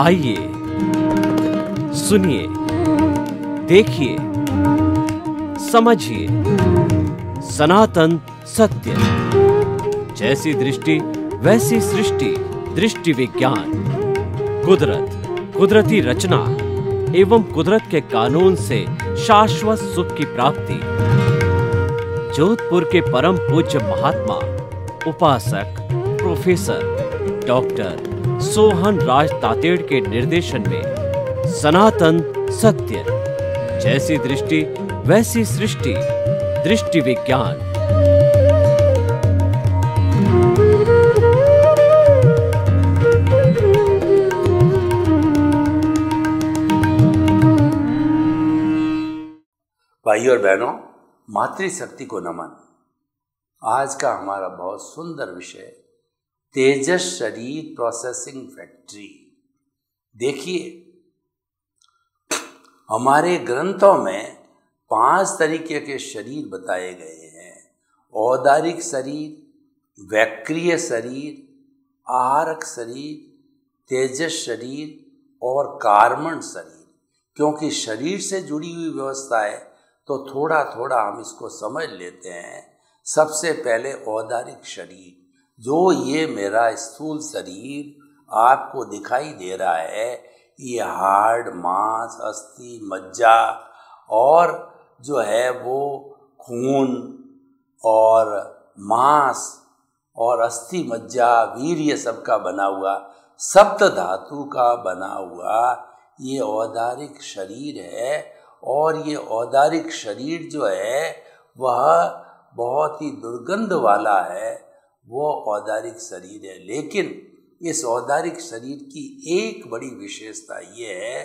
आइए, सुनिए, देखिए, समझिए, सनातन सत्य। जैसी दृष्टि, वैसी सृष्टि, दृष्टि विज्ञान। कुदरत, कुदरती रचना, एवं कुदरत के कानून से शाश्वत सुख की प्राप्ति। जोधपुर के परम पूज्य महात्मा, उपासक, प्रोफेसर, डॉक्टर सोहन राज तातेड़ के निर्देशन में सनातन सत्य। जैसी दृष्टि, वैसी सृष्टि, दृष्टि विज्ञान। भाई और बहनों, मातृशक्ति को नमन। आज का हमारा बहुत सुंदर विषय तेजस शरीर प्रोसेसिंग फैक्ट्री देखिए, हमारे ग्रंथों में पाँच तरीके के शरीर बताए गए हैं। औदारिक शरीर, वैक्रिय शरीर, आहारक शरीर, तेजस शरीर और कार्मण शरीर। क्योंकि शरीर से जुड़ी हुई व्यवस्था है तो थोड़ा थोड़ा हम इसको समझ लेते हैं। सबसे पहले औदारिक शरीर। जो ये मेरा स्थूल शरीर आपको दिखाई दे रहा है, ये हार्ड मांस अस्थि मज्जा और जो है वो खून और मांस और अस्थि मज्जा, वीर, ये सब का बना हुआ, सप्त धातु का बना हुआ ये औदारिक शरीर है और ये औदारिक शरीर जो है, वह बहुत ही दुर्गंध वाला है। वो औदारिक शरीर है। लेकिन इस औदारिक शरीर की एक बड़ी विशेषता ये है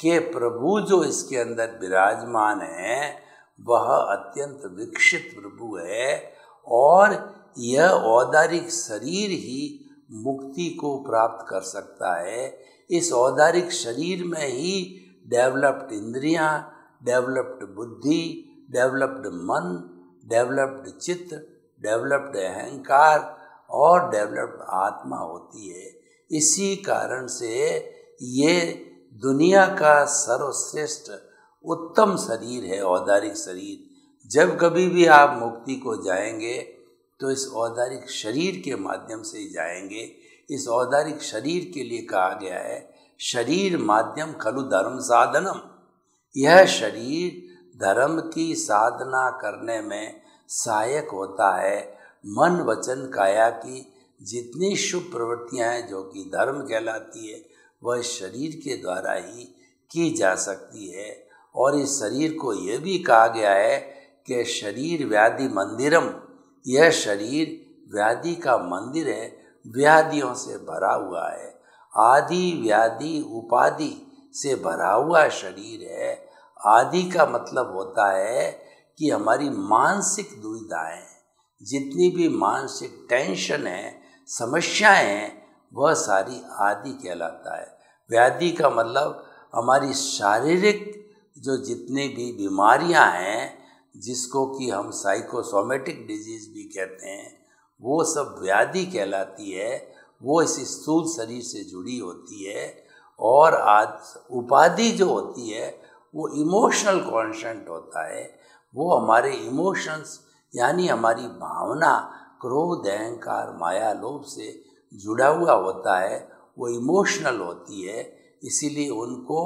कि प्रभु जो इसके अंदर विराजमान है वह अत्यंत विकसित प्रभु है और यह औदारिक शरीर ही मुक्ति को प्राप्त कर सकता है। इस औदारिक शरीर में ही डेवलप्ड इंद्रियाँ, डेवलप्ड बुद्धि डेवलप्ड मन डेवलप्ड चित्त डेवलप्ड अहंकार और डेवलप्ड आत्मा होती है। इसी कारण से ये दुनिया का सर्वश्रेष्ठ उत्तम शरीर है, औदारिक शरीर। जब कभी भी आप मुक्ति को जाएँगे तो इस औदारिक शरीर के माध्यम से ही जाएँगे। इस औदारिक शरीर के लिए कहा गया है, शरीर माध्यम खलु धर्म साधनम। यह शरीर धर्म की साधना करने में सहायक होता है। मन वचन काया की जितनी शुभ प्रवृत्तियाँ हैं, जो कि धर्म कहलाती है, वह शरीर के द्वारा ही की जा सकती है। और इस शरीर को यह भी कहा गया है कि शरीर व्याधि मंदिरम, यह शरीर व्याधि का मंदिर है, व्याधियों से भरा हुआ है। आदि व्याधि उपाधि से भरा हुआ शरीर है। आदि का मतलब होता है कि हमारी मानसिक दुविधाएँ, जितनी भी मानसिक टेंशन है, समस्याएँ हैं, वह सारी आदि कहलाता है। व्याधि का मतलब हमारी शारीरिक जो जितनी भी बीमारियाँ हैं, जिसको कि हम साइकोसोमेटिक डिज़ीज़ भी कहते हैं, वो सब व्याधि कहलाती है, वो इस स्थूल शरीर से जुड़ी होती है और आज उपाधि जो होती है, वो इमोशनल कॉन्शेंट होता है। वो हमारे इमोशंस यानी हमारी भावना, क्रोध, अहंकार, माया, लोभ से जुड़ा हुआ होता है, वो इमोशनल होती है, इसीलिए उनको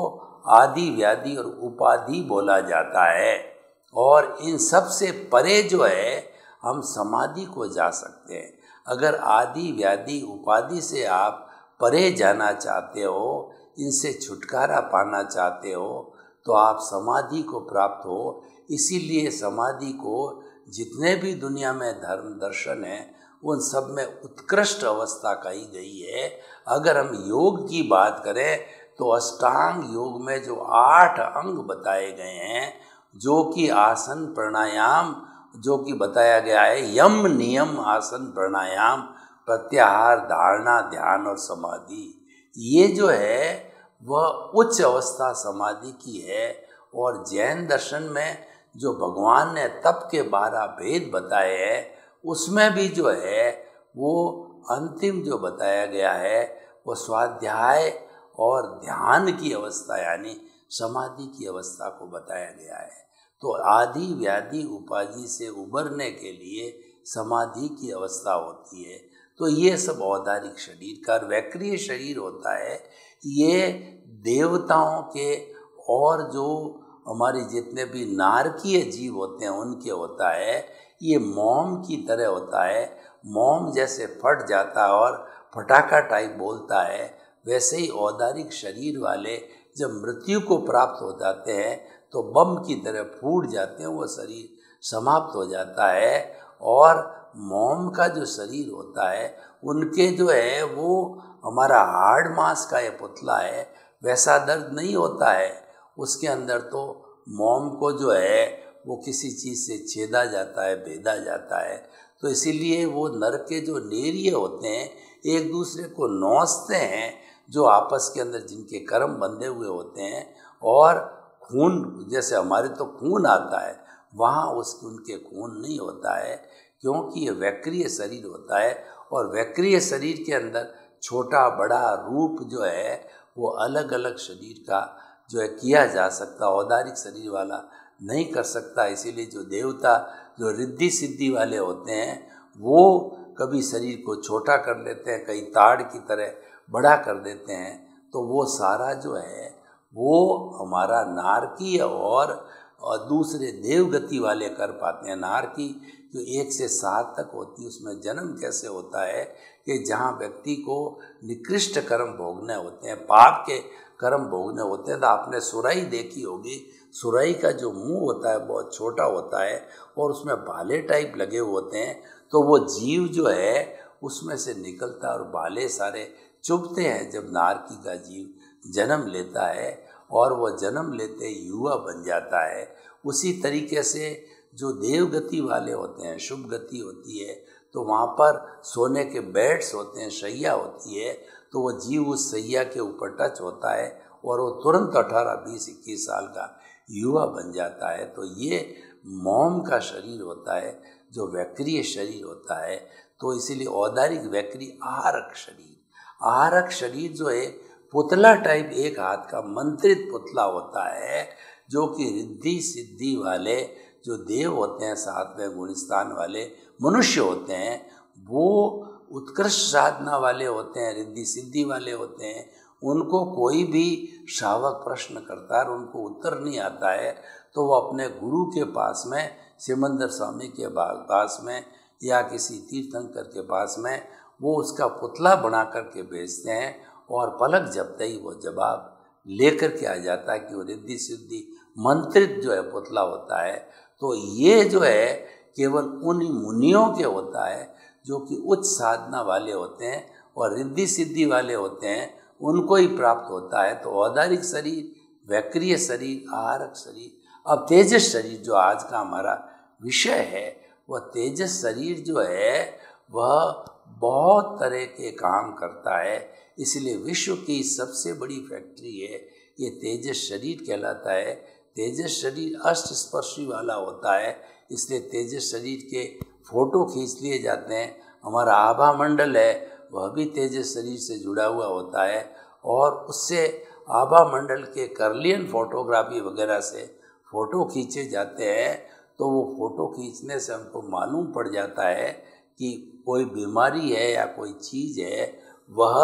आदि व्याधि और उपाधि बोला जाता है। और इन सबसे परे जो है, हम समाधि को जा सकते हैं। अगर आदि व्याधि, उपाधि से आप परे जाना चाहते हो, इनसे छुटकारा पाना चाहते हो तो आप समाधि को प्राप्त हो इसीलिए समाधि को जितने भी दुनिया में धर्म दर्शन है, उन सब में उत्कृष्ट अवस्था कही गई है। अगर हम योग की बात करें तो अष्टांग योग में जो आठ अंग बताए गए हैं, जो कि आसन प्राणायाम, जो कि बताया गया है, यम नियम आसन प्राणायाम, प्रत्याहार, धारणा, ध्यान और समाधि, ये जो है, वह उच्च अवस्था समाधि की है। और जैन दर्शन में जो भगवान ने तप के बारह भेद बताए हैं, उसमें भी जो है, वो अंतिम जो बताया गया है, वो स्वाध्याय और ध्यान की अवस्था, यानी समाधि की अवस्था को बताया गया है। तो आदि व्याधि उपाधि से उबरने के लिए समाधि की अवस्था होती है। तो ये सब औदारिक शरीर का वैक्रिय शरीर होता है ये देवताओं के और जो हमारे जितने भी नारकीय जीव होते हैं, उनके होता है, ये मोम की तरह होता है। मोम जैसे फट जाता है और फटाका टाइप बोलता है, वैसे ही औदारिक शरीर वाले जब मृत्यु को प्राप्त हो जाते हैं तो बम की तरह फूट जाते हैं, वो शरीर समाप्त हो जाता है। और मोम का जो शरीर होता है, उनके जो है, वो हमारा हार्ड मास का ये पुतला है, वैसा दर्द नहीं होता है। उसके अंदर तो मोम को जो है, वो किसी चीज़ से छेदा जाता है, भेदा जाता है। तो इसीलिए वो नर के जो नेरिय होते हैं, एक दूसरे को नोचते हैं, जो आपस के अंदर जिनके कर्म बंधे हुए होते हैं, और खून, जैसे हमारे तो खून आता है, वहाँ उसके उनके खून नहीं होता है, क्योंकि ये वैक्रिय शरीर होता है, और वैक्रिय शरीर के अंदर छोटा बड़ा रूप जो है, वो अलग अलग शरीर का जो है किया जा सकता, औदारिक शरीर वाला नहीं कर सकता। इसीलिए जो देवता, जो रिद्धि सिद्धि वाले होते हैं, वो कभी शरीर को छोटा कर लेते हैं, कहीं ताड़ की तरह बड़ा कर देते हैं तो वो सारा जो है, वो हमारा नारकी और और दूसरे देवगति वाले कर पाते हैं। नार की जो एक से सात तक होती है, उसमें जन्म कैसे होता है कि जहाँ व्यक्ति को निकृष्ट कर्म भोगने होते हैं, पाप के कर्म भोगने होते हैं तो आपने सुराई देखी होगी। सुराई का जो मुँह होता है, बहुत छोटा होता है, और उसमें भाले टाइप लगे होते हैं तो वो जीव जो है, उसमें से निकलता है और भाले सारे चुभते हैं जब नारकी का जीव जन्म लेता है, और वह जन्म लेते युवा बन जाता है। उसी तरीके से जो देव गति वाले होते हैं शुभ गति होती है तो वहाँ पर सोने के बेड्स होते हैं, शैया होती है तो वो जीव उस सैया के ऊपर टच होता है और वो तुरंत अठारह, बीस, इक्कीस साल का युवा बन जाता है। तो ये मोम का शरीर होता है, जो वैक्रिय शरीर होता है तो इसीलिए औदारिक वैक्री आरक शरीर। आरक शरीर जो है, पुतला टाइप एक हाथ का मंत्रित पुतला होता है, जो कि रिद्धि सिद्धि वाले, जो देव होते हैं साथ में गुणिस्तान वाले मनुष्य होते हैं, वो उत्कृष्ट साधना वाले होते हैं, रिद्धि सिद्धि वाले होते हैं, उनको कोई भी शावक प्रश्न करता है और उनको उत्तर नहीं आता है तो वो अपने गुरु के पास में, सिमंदर स्वामी के पास में या किसी तीर्थंकर के पास में, वो उसका पुतला बना करके भेजते हैं और पलक जबते ही वो जवाब लेकर के आ जाता है कि वो रिद्धि सिद्धि मंत्रित जो है पुतला होता है तो ये जो है केवल उन मुनियों के होता है जो कि उच्च साधना वाले होते हैं और रिद्धि सिद्धि वाले होते हैं, उनको ही प्राप्त होता है। तो औदारिक शरीर, वैक्रिय शरीर, आहारक शरीर, अब तेजस शरीर जो आज का हमारा विषय है, वह तेजस शरीर जो है, वह बहुत तरह के काम करता है। इसलिए विश्व की सबसे बड़ी फैक्ट्री है, ये तेजस शरीर कहलाता है। तेजस शरीर अष्ट स्पर्शी वाला होता है, इसलिए तेजस शरीर के फ़ोटो खींच लिए जाते हैं। हमारा आभा मंडल है, वह भी तेजस शरीर से जुड़ा हुआ होता है और उससे आभा मंडल के करलियन फोटोग्राफी वगैरह से फ़ोटो खींचे जाते हैं। तो वो फ़ोटो खींचने से हमको मालूम पड़ जाता है कि कोई बीमारी है या कोई चीज़ है, वह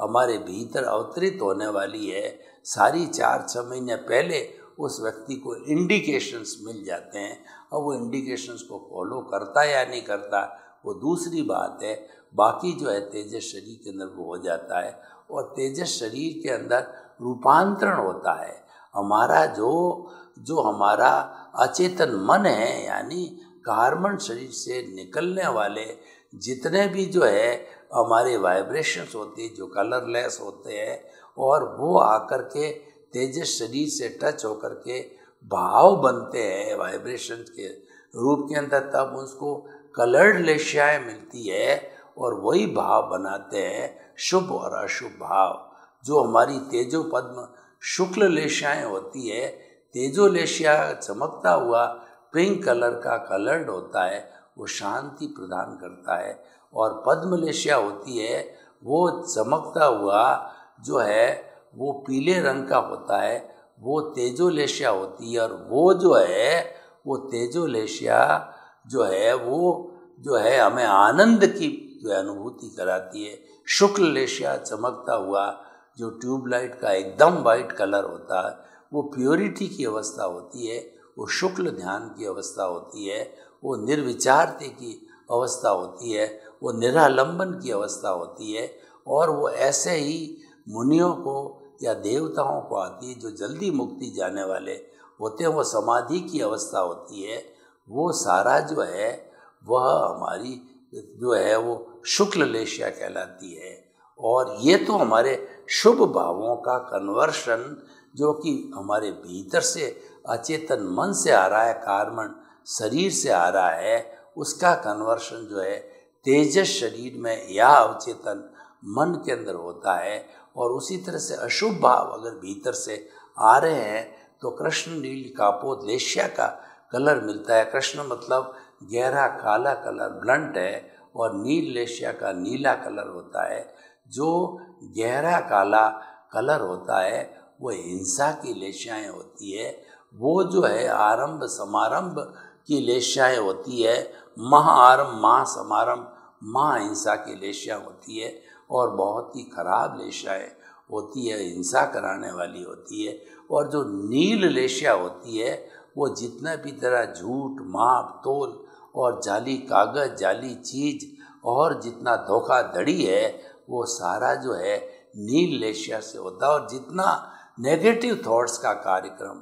हमारे भीतर अवतरित होने वाली है। सारी चार छः महीने पहले उस व्यक्ति को इंडिकेशंस मिल जाते हैं। और वो इंडिकेशंस को फॉलो करता या नहीं करता, वो दूसरी बात है। बाकी जो है, तेजस शरीर के अंदर वो हो जाता है और तेजस शरीर के अंदर रूपांतरण होता है। हमारा जो जो हमारा अचेतन मन है, यानी कार्बन शरीर से निकलने वाले जितने भी जो है, हमारे वाइब्रेशंस होते हैं, जो कलरलेस होते हैं, और वो आकर के तेजस शरीर से टच होकर के भाव बनते हैं वाइब्रेशन के रूप के अंदर, तब उसको कलर्ड लेशियाएँ मिलती है और वही भाव बनाते हैं, शुभ और अशुभ भाव। जो हमारी तेजो पद्म शुक्ल लेशियाएँ होती है, तेजो लेशिया चमकता हुआ पिंक कलर का कलर्ड होता है, वो शांति प्रदान करता है। और पद्म लेशिया होती है, वो चमकता हुआ जो है वो पीले रंग का होता है, वो तेजोलेशिया होती है और वो जो है, वो तेजोलेशिया जो है, वो जो है हमें आनंद की जो अनुभूति कराती है। शुक्ल लेशिया चमकता हुआ, जो ट्यूबलाइट का एकदम वाइट कलर होता है, वो प्योरिटी की अवस्था होती है, वो शुक्ल ध्यान की अवस्था होती है, वो निर्विचारते की अवस्था होती है, वो निरालंबन की अवस्था होती है और वो ऐसे ही मुनियों को या देवताओं को आती है, जो जल्दी मुक्ति जाने वाले होते हैं, वो समाधि की अवस्था होती है, वो सारा जो है, वह हमारी जो है, वो शुक्ल लेशिया कहलाती है। और ये तो हमारे शुभ भावों का कन्वर्शन जो कि हमारे भीतर से अचेतन मन से आ रहा है कार्बन शरीर से आ रहा है, उसका कन्वर्शन जो है, तेजस शरीर में या अवचेतन मन के अंदर होता है और उसी तरह से अशुभ भाव अगर भीतर से आ रहे हैं तो कृष्ण नील कापोत लेशिया का कलर मिलता है। कृष्ण मतलब गहरा, काला कलर, ब्लंट है और नील लेशिया का नीला कलर होता है। जो गहरा, काला कलर होता है, वो हिंसा की लेशियाएँ होती है। वो जो है, आरंभ, समारंभ की लेशियाएँ होती है। महा महाआरंभ महा समारंभ महाहिंसा की लेशियाँ होती है। और बहुत ही खराब लेशाएँ होती है, हिंसा कराने वाली होती है, और जो नील लेशिया होती है, वो जितना भी तरह झूठ, माप, तोल और जाली कागज़, जाली चीज़ और जितना धोखाधड़ी है, वो सारा जो है नील लेशिया से होता है। और जितना नेगेटिव थॉट्स का कार्यक्रम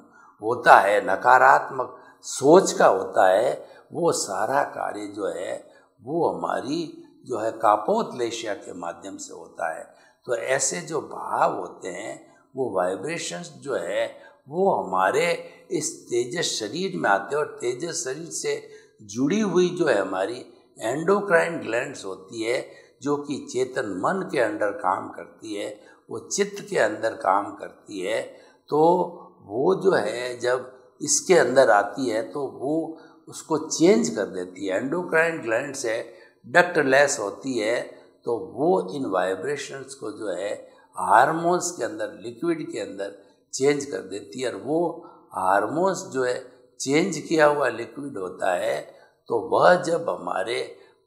होता है, नकारात्मक सोच का होता है, वो सारा कार्य जो है, वो हमारी जो है कापोत लेशिया के माध्यम से होता है। तो ऐसे जो भाव होते हैं, वो वाइब्रेशंस जो है, वो हमारे इस तेजस शरीर में आते हैं और तेजस शरीर से जुड़ी हुई जो है हमारी एंडोक्राइन ग्लैंड्स होती है, जो कि चेतन मन के अंदर काम करती है, वो चित्त के अंदर काम करती है तो वो जो है जब इसके अंदर आती है तो वो उसको चेंज कर देती है। एंडोक्राइन ग्लैंड से डक्टलेस होती है तो वो इन वाइब्रेशंस को जो है हारमोन्स के अंदर लिक्विड के अंदर चेंज कर देती है। और वो हारमोन्स जो है चेंज किया हुआ लिक्विड होता है तो वह जब हमारे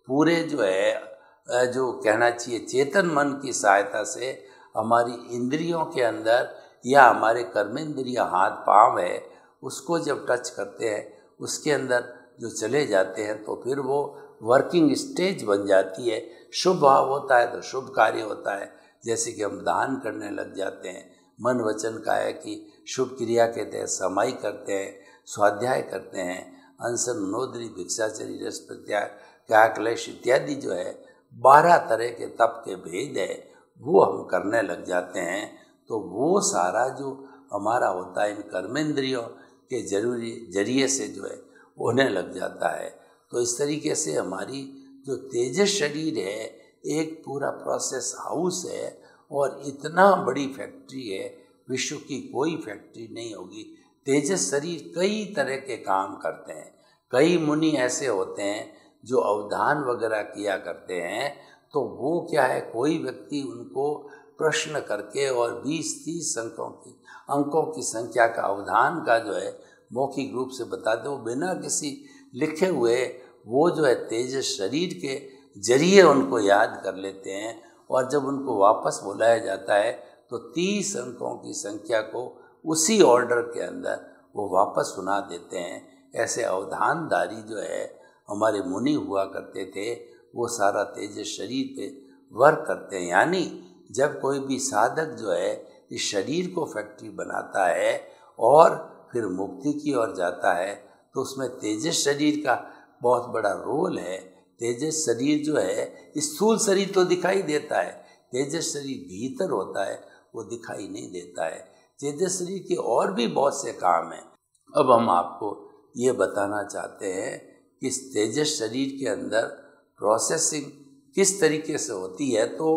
पूरे जो है जो कहना चाहिए, चेतन मन की सहायता से हमारी इंद्रियों के अंदर या हमारे कर्मेंद्रिय हाथ पाँव है, उसको जब टच करते हैं, उसके अंदर जो चले जाते हैं तो फिर वो वर्किंग स्टेज बन जाती है। शुभ भाव होता है तो शुभ कार्य होता है। जैसे कि हम दान करने लग जाते हैं। मन वचन का है कि शुभ क्रिया के तहत समाई करते हैं, स्वाध्याय करते हैं। अनसन मनोदरी, भिक्षाचरी, रस प्रत्याग क्याकलेश इत्यादि जो है, बारह तरह के तप के भेद है, वो हम करने लग जाते हैं। तो वो सारा जो हमारा होता है इन कर्मेंद्रियों के ज़रूरी, ज़रिए से जो है, होने लग जाता है। तो इस तरीके से हमारी जो तेजस शरीर है, एक पूरा प्रोसेस हाउस है और इतना बड़ी फैक्ट्री है, विश्व की कोई फैक्ट्री नहीं होगी। तेजस शरीर कई तरह के काम करते हैं। कई मुनि ऐसे होते हैं जो अवधान वगैरह किया करते हैं तो वो क्या है, कोई व्यक्ति उनको प्रश्न करके और 20-30 अंकों की अंकों की संख्या का अवधान का जो है, मौखिक रूप से बताते वो बिना किसी लिखे हुए वो जो है तेज शरीर के ज़रिए उनको याद कर लेते हैं और जब उनको वापस बुलाया जाता है तो तीस अंकों की संख्या को उसी ऑर्डर के अंदर वो वापस सुना देते हैं। ऐसे अवधानदारी जो है, हमारे मुनि हुआ करते थे, वो सारा तेज शरीर पे वर्क करते हैं। यानी जब कोई भी साधक जो है, इस शरीर को फैक्ट्री बनाता है और फिर मुक्ति की ओर जाता है तो उसमें तेजस शरीर का बहुत बड़ा रोल है। तेजस शरीर जो है स्थूल शरीर तो दिखाई देता है। तेजस शरीर भीतर होता है, वो दिखाई नहीं देता है। तेजस शरीर के और भी बहुत से काम हैं। अब हम आपको ये बताना चाहते हैं कि इस तेजस शरीर के अंदर प्रोसेसिंग किस तरीके से होती है तो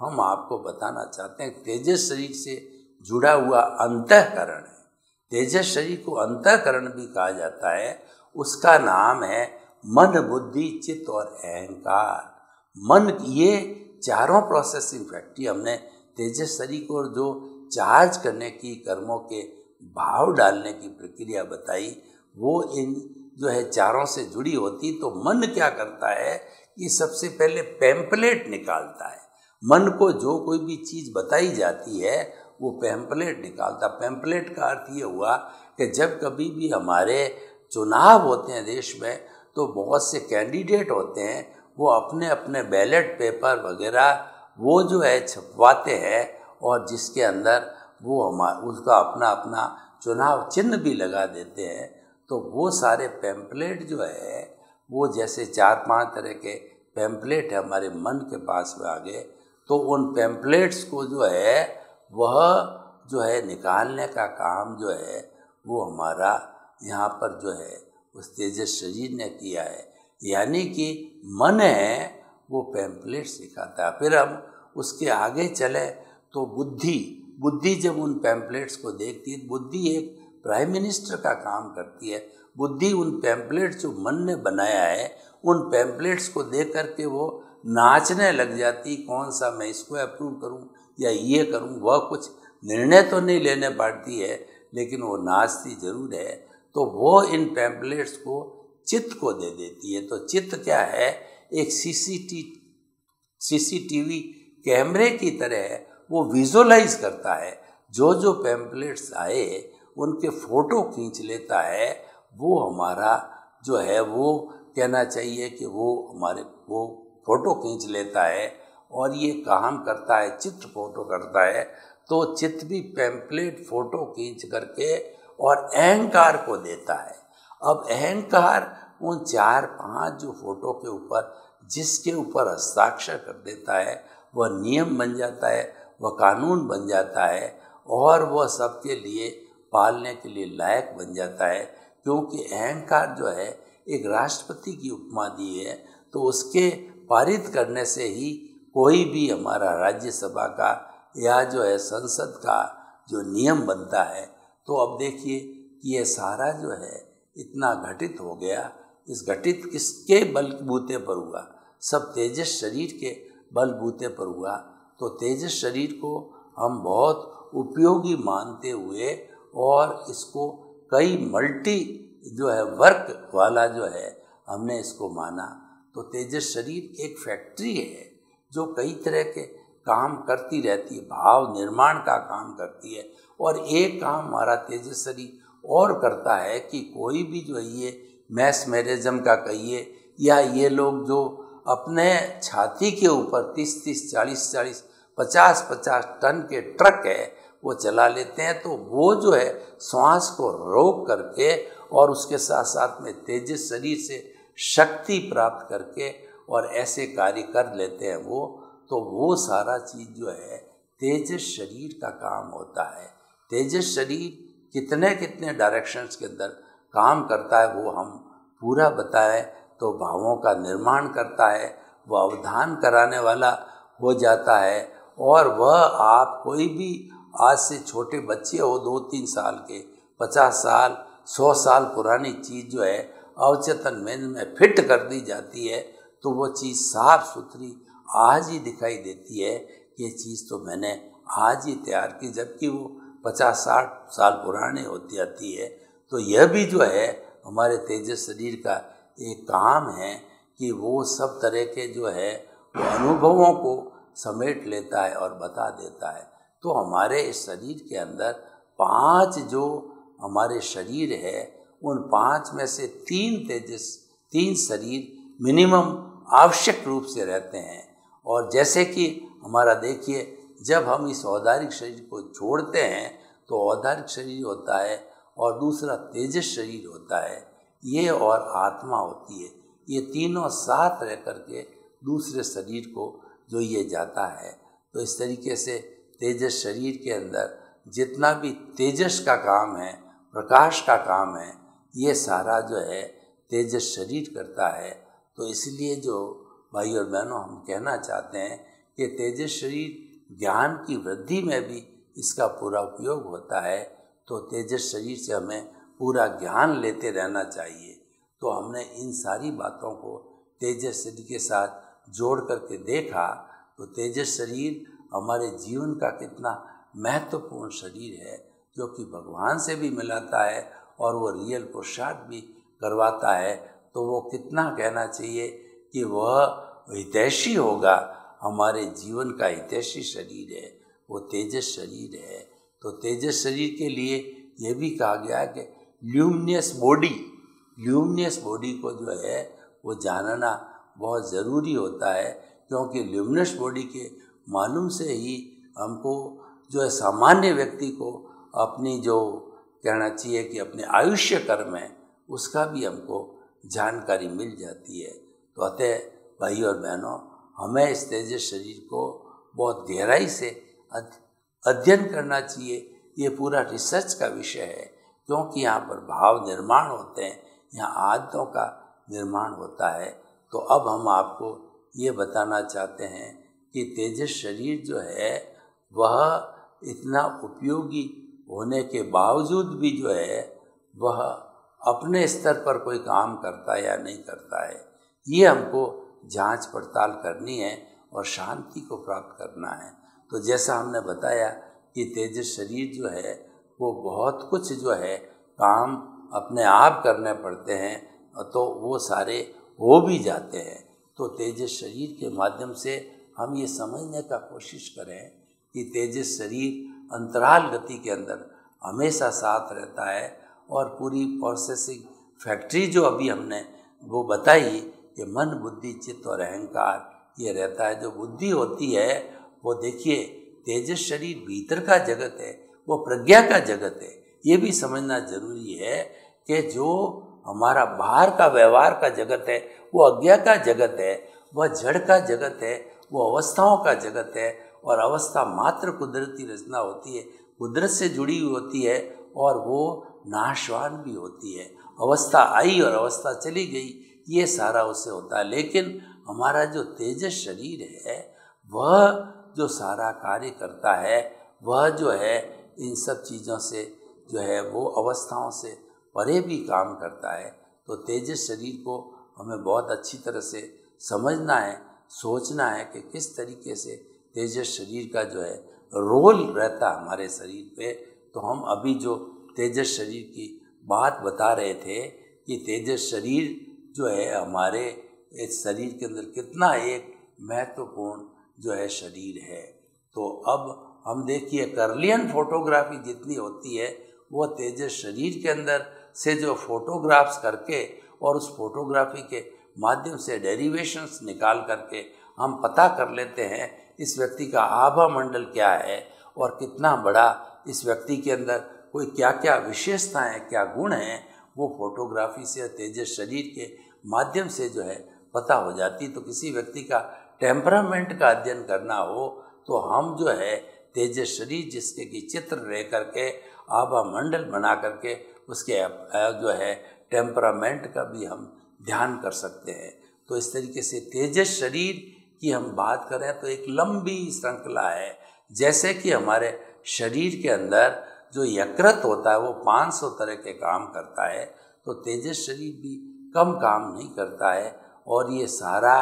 हम आपको बताना चाहते हैं। तेजस शरीर से जुड़ा हुआ अंतकरण है। तेजस शरीर को अंतकरण भी कहा जाता है। उसका नाम है मन, बुद्धि, चित्त और अहंकार। मन ये चारों प्रोसेसिंग फैक्ट्री हमने तेजस शरीर को जो चार्ज करने की, कर्मों के भाव डालने की प्रक्रिया बताई, वो इन जो है चारों से जुड़ी होती। तो मन क्या करता है कि सबसे पहले पैम्पलेट निकालता है। मन को जो कोई भी चीज़ बताई जाती है वो पैम्पलेट निकालता। पैम्पलेट का अर्थ ये हुआ कि जब कभी भी हमारे चुनाव होते हैं देश में तो बहुत से कैंडिडेट होते हैं, वो अपने अपने बैलेट पेपर वगैरह वो जो है छपवाते हैं और जिसके अंदर वो हमारा उसका अपना अपना चुनाव चिन्ह भी लगा देते हैं। तो वो सारे पैम्पलेट जो है, वो जैसे चार पाँच तरह के पैम्पलेट हमारे मन के पास में आ गए तो उन पैम्पलेट्स को जो है वह जो है, निकालने का काम जो है, वो हमारा यहाँ पर जो है, उस तेजस शरीर ने किया है। यानी कि मन है, वो पैम्पलेट सिखाता है। फिर हम उसके आगे चले तो बुद्धि बुद्धि जब उन पैम्पलेट्स को देखती है बुद्धि एक प्राइम मिनिस्टर का काम करती है। बुद्धि उन पैम्पलेट्स जो मन ने बनाया है, उन पैम्पलेट्स को देख करके वो नाचने लग जाती कौन सा मैं इसको अप्रूव करूँ? या ये करूँ, वह कुछ निर्णय तो नहीं लेने पाती है, लेकिन वो नाचती ज़रूर है तो वो इन पैम्पलेट्स को चित्त को दे देती है। तो चित्त क्या है? एक सी सीसीटी सीसीटीवी कैमरे की तरह वो विजुअलाइज करता है। जो जो पैम्पलेट्स आए, उनके फ़ोटो खींच लेता है। वो हमारा जो है, वो कहना चाहिए कि वो हमारे, वो फ़ोटो खींच लेता है। और ये काम करता है, चित्र फ़ोटो करता है तो चित्र भी पैम्पलेट फ़ोटो खींच करके और अहंकार को देता है। अब अहंकार उन चार पाँच जो फ़ोटो के ऊपर, जिसके ऊपर हस्ताक्षर कर देता है, वह नियम बन जाता है, वह कानून बन जाता है और वह सबके लिए पालने के लिए लायक बन जाता है। क्योंकि अहंकार जो है, एक राष्ट्रपति की उपमा दी है तो उसके पारित करने से ही कोई भी हमारा राज्यसभा का या जो है संसद का जो नियम बनता है तो अब देखिए कि ये सारा जो है इतना घटित हो गया। इस घटित किसके बलबूते पर हुआ? सब तेजस शरीर के बलबूते पर हुआ। तो तेजस शरीर को हम बहुत उपयोगी मानते हुए और इसको कई मल्टी जो है वर्क वाला जो है हमने इसको माना। तो तेजस शरीर एक फैक्ट्री है। जो कई तरह के काम करती रहती है, भाव निर्माण का काम करती है और एक काम हमारा तेजस शरीर और करता है कि कोई भी जो है ये मैस मैरिज्म का कहिए या ये लोग जो अपने छाती के ऊपर तीस तीस, चालीस चालीस, पचास पचास टन के ट्रक है, वो चला लेते हैं तो वो जो है श्वास को रोक करके और उसके साथ साथ में तेजस शरीर से शक्ति प्राप्त करके और ऐसे कार्य कर लेते हैं वो तो वो सारा चीज़ जो है, तेजस शरीर का काम होता है। तेजस शरीर कितने कितने डायरेक्शंस के अंदर काम करता है वो हम पूरा बताएँ तो भावों का निर्माण करता है वह अवधान कराने वाला हो जाता है, और वह आप कोई भी आज से छोटे बच्चे हो दो तीन साल के, पचास साल, सौ साल पुरानी चीज़ जो है, अवचेतन में में फिट कर दी जाती है तो वो चीज़ साफ़ सुथरी आज ही दिखाई देती है। ये चीज़ तो मैंने आज ही तैयार की, जबकि वो पचास साठ साल पुरानी होती आती है। तो यह भी जो है, हमारे तेजस शरीर का एक काम है कि वो सब तरह के जो है, वो अनुभवों को समेट लेता है और बता देता है। तो हमारे इस शरीर के अंदर पाँच जो हमारे शरीर है, उन पाँच में से तीन तेजस, तीन शरीर मिनिमम आवश्यक रूप से रहते हैं। और जैसे कि हमारा देखिए, जब हम इस औदारिक शरीर को छोड़ते हैं तो औदारिक शरीर होता है और दूसरा तेजस शरीर होता है। ये और आत्मा होती है। ये तीनों साथ रह करके दूसरे शरीर को जो ये जाता है। तो इस तरीके से तेजस शरीर के अंदर जितना भी तेजस का काम है, प्रकाश का काम है, ये सारा जो है तेजस शरीर करता है। तो इसलिए जो भाई और बहनों, हम कहना चाहते हैं कि तेजस शरीर ज्ञान की वृद्धि में भी इसका पूरा उपयोग होता है। तो तेजस शरीर से हमें पूरा ज्ञान लेते रहना चाहिए। तो हमने इन सारी बातों को तेजस शरीर के साथ जोड़ करके देखा। तो तेजस शरीर हमारे जीवन का कितना महत्वपूर्ण शरीर है, जो कि भगवान से भी मिलाता है और वो रियल पुरुषार्थ भी करवाता है। तो वो कितना कहना चाहिए कि वह हितैषी होगा। हमारे जीवन का हितैषी शरीर है, वो तेजस शरीर है। तो तेजस शरीर के लिए ये भी कहा गया कि ल्यूमिनियस बॉडी ल्यूमिनियस बॉडी को जो है, वो जानना बहुत ज़रूरी होता है, क्योंकि ल्यूमिनस बॉडी के मालूम से ही हमको जो है, सामान्य व्यक्ति को अपनी जो कहना चाहिए कि अपने आयुष्य कर्म है, उसका भी हमको जानकारी मिल जाती है। तो अतः भाई और बहनों, हमें इस तेजस शरीर को बहुत गहराई से अध्ययन करना चाहिए। ये पूरा रिसर्च का विषय है, क्योंकि यहाँ पर भाव निर्माण होते हैं, यहाँ आदतों का निर्माण होता है। तो अब हम आपको ये बताना चाहते हैं कि तेजस शरीर जो है, वह इतना उपयोगी होने के बावजूद भी जो है, वह अपने स्तर पर कोई काम करता है या नहीं करता है, ये हमको जाँच पड़ताल करनी है और शांति को प्राप्त करना है। तो जैसा हमने बताया कि तेजस शरीर जो है, वो बहुत कुछ जो है, काम अपने आप करने पड़ते हैं तो वो सारे हो भी जाते हैं। तो तेजस शरीर के माध्यम से हम ये समझने का कोशिश करें कि तेजस शरीर अंतराल गति के अंदर हमेशा साथ रहता है और पूरी प्रोसेसिंग फैक्ट्री जो अभी हमने वो बताई कि मन, बुद्धि, चित्त और अहंकार ये रहता है। जो बुद्धि होती है, वो देखिए, तेजस शरीर भीतर का जगत है, वो प्रज्ञा का जगत है। ये भी समझना ज़रूरी है कि जो हमारा बाहर का व्यवहार का जगत है, वो अज्ञा का जगत है, वह जड़ का जगत है, वो अवस्थाओं का जगत है और अवस्था मात्र कुदरती रचना होती है, कुदरत से जुड़ी हुई होती है और वो नाशवान भी होती है। अवस्था आई और अवस्था चली गई, ये सारा उससे होता है। लेकिन हमारा जो तेजस शरीर है, वह जो सारा कार्य करता है, वह जो है, इन सब चीज़ों से जो है, वो अवस्थाओं से परे भी काम करता है। तो तेजस शरीर को हमें बहुत अच्छी तरह से समझना है, सोचना है कि किस तरीके से तेजस शरीर का जो है, रोल रहता हमारे शरीर पे। तो हम अभी जो तेजस शरीर की बात बता रहे थे कि तेजस शरीर जो है हमारे इस शरीर के अंदर कितना एक महत्वपूर्ण जो है शरीर है। तो अब हम देखिए करलियन फोटोग्राफी जितनी होती है, वो तेजस शरीर के अंदर से जो फोटोग्राफ्स करके और उस फोटोग्राफी के माध्यम से डेरिवेशंस निकाल करके हम पता कर लेते हैं इस व्यक्ति का आभा मंडल क्या है और कितना बड़ा इस व्यक्ति के अंदर कोई क्या क्या विशेषताएँ, क्या गुण हैं, वो फोटोग्राफी से, तेजस शरीर के माध्यम से जो है पता हो जाती। तो किसी व्यक्ति का टेम्परामेंट का अध्ययन करना हो तो हम जो है तेजस शरीर जिसके की चित्र रह करके, आभा मंडल बना करके, उसके जो है टेम्परामेंट का भी हम ध्यान कर सकते हैं। तो इस तरीके से तेजस शरीर की हम बात करें तो एक लंबी श्रृंखला है। जैसे कि हमारे शरीर के अंदर जो यकृत होता है, वो 500 तरह के काम करता है तो तेजस शरीर भी कम काम नहीं करता है और ये सारा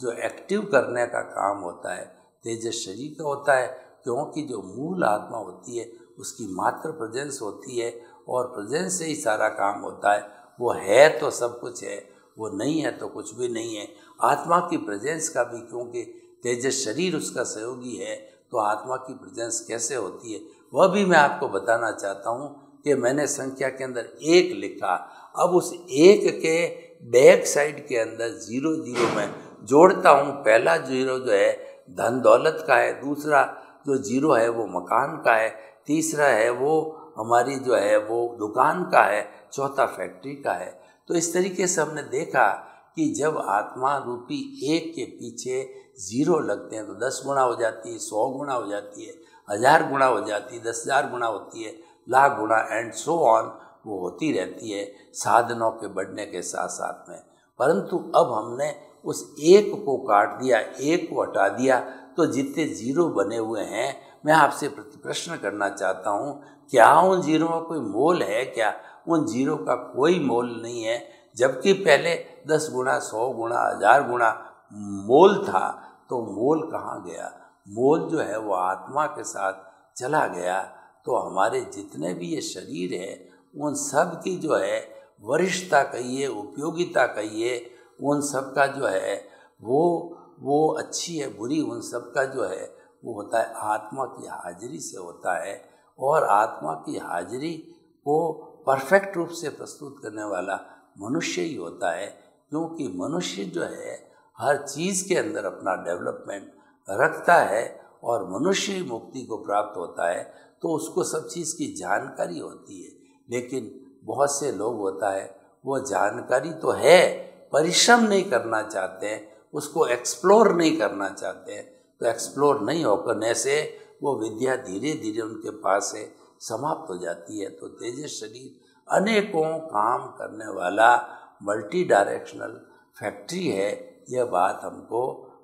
जो एक्टिव करने का काम होता है, तेजस शरीर का होता है, क्योंकि जो मूल आत्मा होती है, उसकी मात्र प्रजेंस होती है और प्रजेंस से ही सारा काम होता है। वो है तो सब कुछ है, वो नहीं है तो कुछ भी नहीं है। आत्मा की प्रजेंस का भी, क्योंकि तेजस शरीर उसका सहयोगी है तो आत्मा की प्रजेंस कैसे होती है? वह भी मैं आपको बताना चाहता हूँ कि मैंने संख्या के अंदर एक लिखा। अब उस एक के बैक साइड के अंदर ज़ीरो ज़ीरो में जोड़ता हूँ। पहला ज़ीरो जो है, धन दौलत का है। दूसरा जो ज़ीरो है, वो मकान का है। तीसरा है, वो हमारी जो है, वो दुकान का है। चौथा फैक्ट्री का है। तो इस तरीके से हमने देखा कि जब आत्मा रूपी एक के पीछे ज़ीरो लगते हैं तो दस गुना हो जाती है, सौ गुना हो जाती है। हज़ार गुना हो जाती है दस हज़ार गुना होती है, लाख गुना एंड सो ऑन वो होती रहती है साधनों के बढ़ने के साथ साथ में। परंतु अब हमने उस एक को काट दिया, एक को हटा दिया तो जितने ज़ीरो बने हुए हैं, मैं आपसे प्रश्न करना चाहता हूँ, क्या उन ज़ीरो का कोई मोल है क्या? उन ज़ीरो का कोई मोल नहीं है, जबकि पहले दस गुना सौ गुना हज़ार गुना मोल था तो मोल कहाँ गया? मोल जो है वो आत्मा के साथ चला गया तो हमारे जितने भी ये शरीर है, उन सब की जो है वरिष्ठता कहिए, उपयोगिता कहिए, उन सब का जो है वो वो अच्छी है, बुरी, उन सब का जो है वो होता है आत्मा की हाजिरी से होता है, और आत्मा की हाजिरी को परफेक्ट रूप से प्रस्तुत करने वाला मनुष्य ही होता है, क्योंकि मनुष्य जो है हर चीज़ के अंदर अपना डेवलपमेंट रखता है और मनुष्य मुक्ति को प्राप्त होता है तो उसको सब चीज़ की जानकारी होती है। लेकिन बहुत से लोग होता है, वो जानकारी तो है, परिश्रम नहीं करना चाहते हैं, उसको एक्सप्लोर नहीं करना चाहते हैं। तो एक्सप्लोर नहीं हो करने से वो विद्या धीरे धीरे उनके पास से समाप्त हो जाती है। तो तेजस शरीर अनेकों काम करने वाला मल्टी डायरेक्शनल फैक्ट्री है, यह बात हमको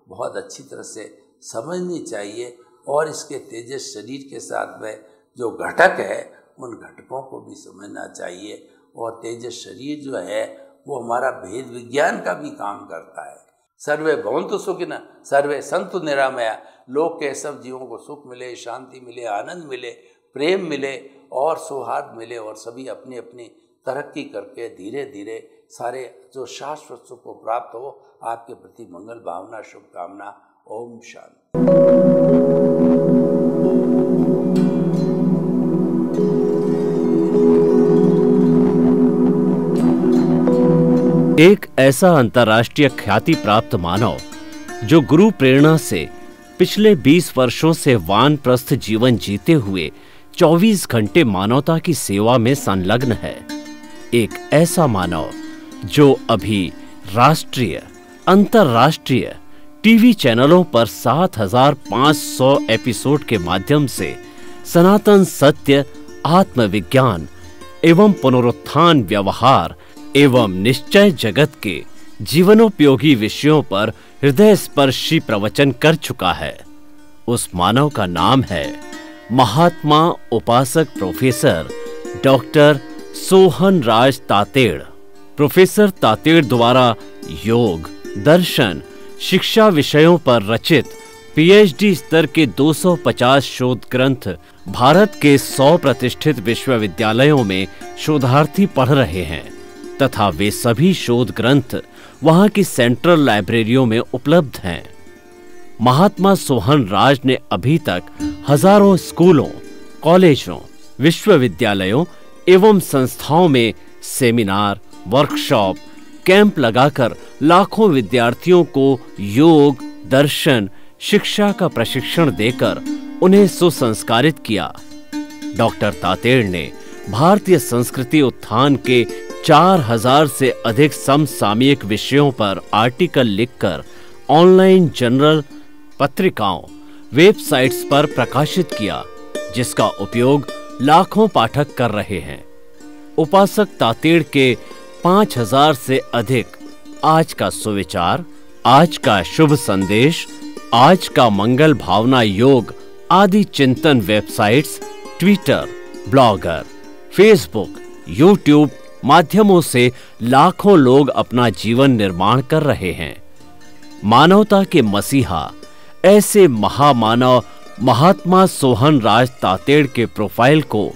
बहुत अच्छी तरह से समझनी चाहिए और इसके तेजस शरीर के साथ में जो घटक है, उन घटकों को भी समझना चाहिए। और तेजस शरीर जो है, वो हमारा भेद विज्ञान का भी काम करता है। सर्वे भवंतु सुखिन, सर्वे संतु निरामया। लोग के सब जीवों को सुख मिले, शांति मिले, आनंद मिले, प्रेम मिले और सौहार्द मिले और सभी अपनी अपनी तरक्की करके धीरे धीरे सारे जो शाश्वत सुख को प्राप्त हो, आपके प्रति मंगल भावना, शुभकामना ओम शांति। एक ऐसा अंतर्राष्ट्रीय ख्याति प्राप्त मानव, जो गुरु प्रेरणा से पिछले 20 वर्षों से वानप्रस्थ जीवन जीते हुए 24 घंटे मानवता की सेवा में संलग्न है। एक ऐसा मानव, जो अभी राष्ट्रीय, अंतर्राष्ट्रीय टीवी चैनलों पर 7,500 एपिसोड के माध्यम से सनातन सत्य आत्मविज्ञान एवं पुनरुत्थान व्यवहार एवं निश्चय जगत के जीवनोपयोगी विषयों पर हृदय स्पर्शी प्रवचन कर चुका है। उस मानव का नाम है महात्मा उपासक professor doctor Sohan Raj Tated. Professor Tated द्वारा योग दर्शन शिक्षा विषयों पर रचित पीएचडी स्तर के 250 शोध ग्रंथ भारत के 100 प्रतिष्ठित विश्वविद्यालयों में शोधार्थी पढ़ रहे हैं, तथा वे सभी शोध ग्रंथ वहाँ की सेंट्रल लाइब्रेरियों में उपलब्ध हैं। महात्मा सोहन राज ने अभी तक हज़ारों स्कूलों, कॉलेजों, विश्वविद्यालयों एवं संस्थाओं में सेमिनार, वर्कशॉप कैंप लगाकर लाखों विद्यार्थियों को योग, दर्शन, शिक्षा का प्रशिक्षण देकर उन्हें सुसंस्कारित किया। डॉक्टर तातेड़ ने भारतीय संस्कृति उत्थान के चार हज़ार से अधिक समसामयिक विषयों पर आर्टिकल लिखकर ऑनलाइन जनरल पत्रिकाओं, वेबसाइट्स पर प्रकाशित किया, जिसका उपयोग लाखों पाठक कर रहे हैं। उपासक तातेड़ के पाँच हज़ार से अधिक। आज का सुविचार, आज का शुभ संदेश, आज का मंगल भावना योग, आदि चिंतन websites, Twitter, blogger, Facebook, YouTube माध्यमों से लाखों लोग अपना जीवन निर्माण कर रहे हैं। मानवता के मसीहा, ऐसे महामानव महात्मा सोहन राज तातेड़ के प्रोफ़ाइल को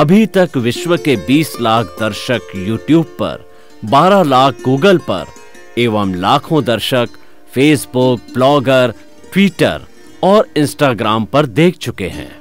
अभी तक विश्व के 20 लाख दर्शक यूट्यूब पर 12 लाख गूगल पर, एवं लाखों दर्शक फेसबुक ब्लॉगर ट्विटर और इंस्टाग्राम पर देख चुके हैं।